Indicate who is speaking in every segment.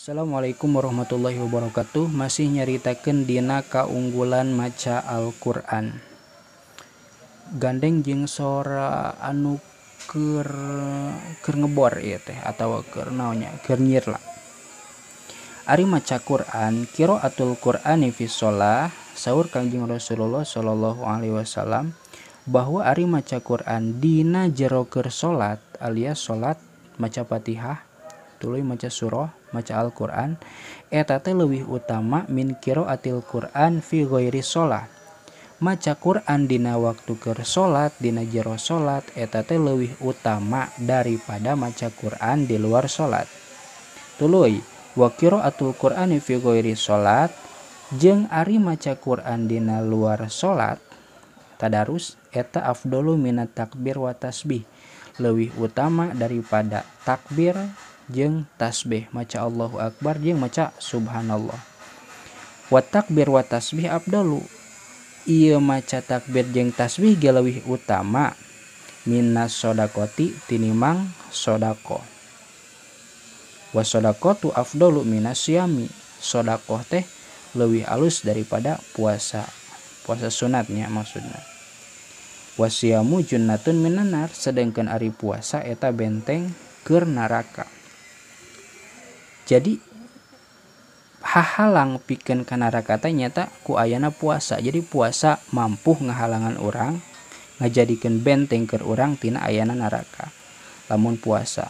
Speaker 1: Assalamualaikum warahmatullahi wabarakatuh. Masih nyaritakan dina kaunggulan maca Al-Quran. Gandeng jeng sora anu ker ker ngebor ya teh atau ker naonnya ker lah. Ari maca Quran kiro atul Quran fi sholah sahur kangjeng Rasulullah Shallallahu alaihi wasallam bahwa ari maca Quran dina jero ker salat alias salat maca Fatihah tuluy maca surah maca Al-Quran. Eta teh lebih utama min atil Quran fi ghairi sholat. Maca Quran dina waktu ker salat dina jero salat eta teh lebih utama daripada maca Quran di luar salat tuluy wa atul Quran fi ghairi jeng ari maca Quran dina luar salat tadarus eta afdolu minat takbir wa tasbih. Lebih utama daripada takbir jeng tasbih maca Allahu Akbar jeng maca subhanallah. Wa takbir wa tasbih abdalu. Iya maca takbir jeng tasbih galawih utama. Minas sodakoti tinimang sodako. Wa sodakotu afdalu minas syami sodakoh teh lebih halus daripada puasa puasa sunatnya maksudnya wasiamu junnatun minanar sedangkan ari puasa eta benteng ker neraka jadi hahalang piken kanara kata nyata ku ayana puasa. Jadi puasa mampu ngehalangan orang ngajadikan benteng ke orang tina ayana neraka. Lamun puasa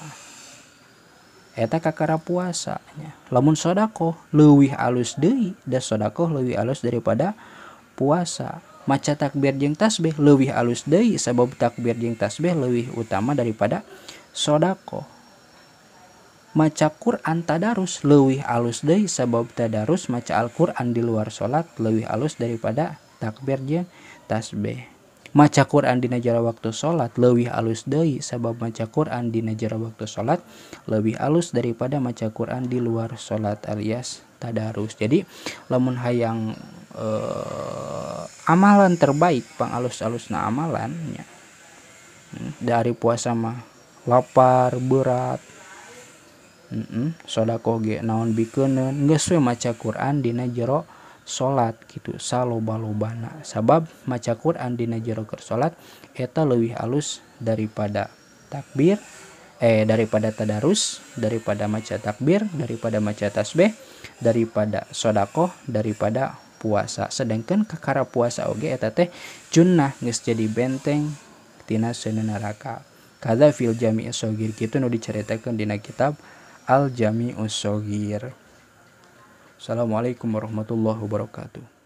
Speaker 1: eta kakara puasanya. Lamun sodako lebih alus deui da sodako lebih alus daripada puasa. Maca takbir jeng tasbih lebih alus deui. Sebab takbir jeng tasbih lebih utama daripada sodako maca Quran tadarus lebih alus deh sebab tadarus maca Al-Quran di luar sholat lebih alus daripada takbir je tasbih. Maca Quran di najara waktu sholat lebih alus deh sebab maca Quran di najara waktu sholat lebih alus daripada maca Quran di luar sholat alias tadarus. Jadi lamun hayang eh, amalan terbaik pang alus-alus na amalannya hmm, dari puasa mah lapar berat sodako ge naon bikeun geus we maca Quran dina jero salat gitu saloba-lobana. Sabab maca Quran dina jero keur salat eta leuwih alus daripada takbir eh daripada tadarus daripada maca takbir daripada maca tasbih daripada sodako daripada puasa. Sedangkan kakara puasa oge eta teh junnah geus jadi benteng tina seuneu neraka. Kada fil jami' sogir kitu nu diceritakeun dina kitab Al-Jami'us Shogir. Assalamualaikum warahmatullahi wabarakatuh.